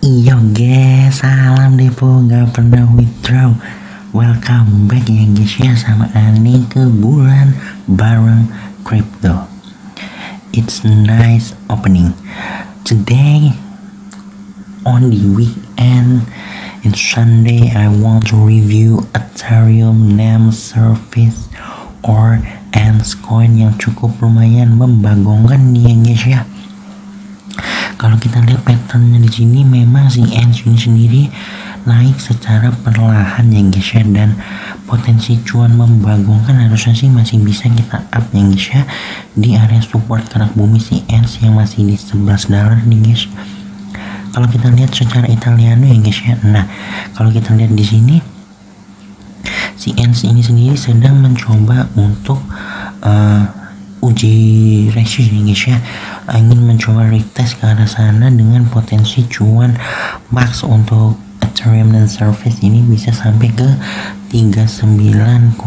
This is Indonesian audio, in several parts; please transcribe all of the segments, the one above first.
Yo guys, salam depo. Gak pernah withdraw. Welcome back ya guys ya sama Ani ke bulan bareng crypto. It's nice opening. Today on the weekend in Sunday I want to review Ethereum name service or ANS coin yang cukup lumayan membagongkan nih ya guys ya kita lihat patternnya di sini memang si ini sendiri naik secara perlahan ya guys ya dan potensi cuan membagongkan harusnya sih masih bisa kita up ya guys ya di area support kerak bumi si ENS yang masih di 11 dolar nih guys kalau kita lihat secara Italiano ya guys ya nah kalau kita lihat di sini si ENS ini sendiri sedang mencoba untuk uh, uji resist ya guys ya. Ingin mencoba retest ke arah sana dengan potensi cuan max untuk Ethereum dan Surface ini bisa sampai ke 39,9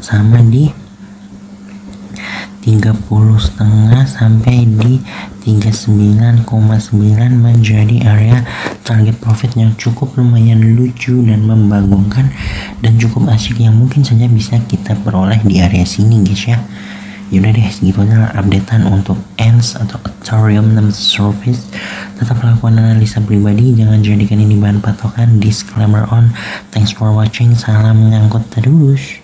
sama di 30 setengah sampai di 39,9 menjadi area target profit yang cukup lumayan lucu dan membagongkan dan cukup asyik yang mungkin saja bisa kita peroleh di area sini guys ya. Yaudah deh segitu aja updatean untuk ENS atau Ethereum dan Service tetap lakukan analisa pribadi jangan jadikan ini bahan patokan. Disclaimer on. Thanks for watching. Salam nyangkut terus